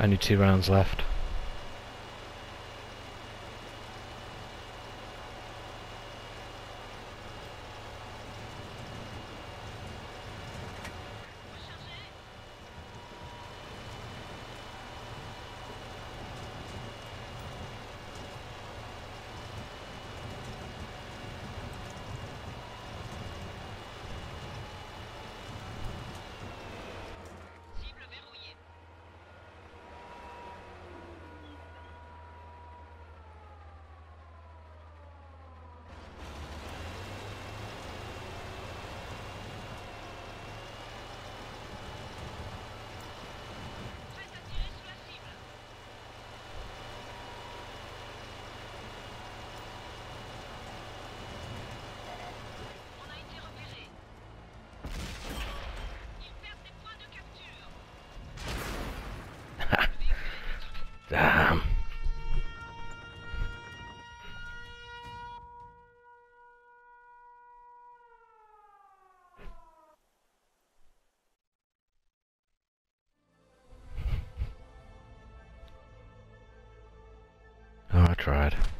Only two rounds left. Tried.